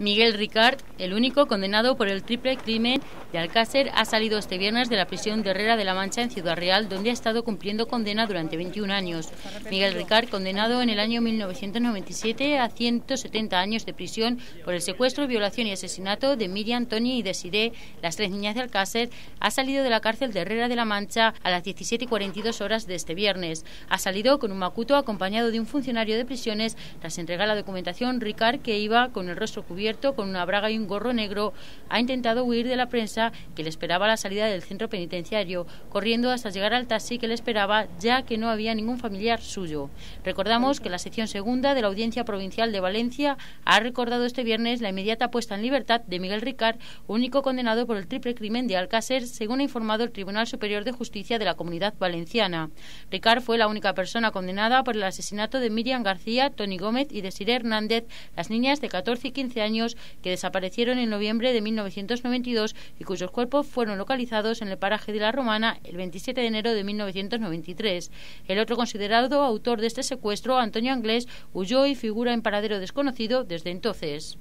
Miguel Ricard, el único condenado por el triple crimen de Alcácer, ha salido este viernes de la prisión de Herrera de la Mancha en Ciudad Real, donde ha estado cumpliendo condena durante 21 años. Miguel Ricard, condenado en el año 1997 a 170 años de prisión por el secuestro, violación y asesinato de Miriam, Tony y Desiree, las tres niñas de Alcácer, ha salido de la cárcel de Herrera de la Mancha a las 17 y 42 horas de este viernes. Ha salido con un macuto acompañado de un funcionario de prisiones tras entregar la documentación Ricard, que iba con el rostro cubierto con una braga y un gorro negro, ha intentado huir de la prensa que le esperaba a la salida del centro penitenciario, corriendo hasta llegar al taxi que le esperaba, ya que no había ningún familiar suyo. Recordamos que la sección segunda de la Audiencia Provincial de Valencia ha recordado este viernes la inmediata puesta en libertad de Miguel Ricard, único condenado por el triple crimen de Alcácer, según ha informado el Tribunal Superior de Justicia de la Comunidad Valenciana. Ricard fue la única persona condenada por el asesinato de Miriam García, Tony Gómez y Desiree Hernández, las niñas de 14 y 15 años que desaparecieron en noviembre de 1992 y cuyos cuerpos fueron localizados en el paraje de la Romana el 27 de enero de 1993. El otro considerado autor de este secuestro, Antonio Anglés, huyó y figura en paradero desconocido desde entonces.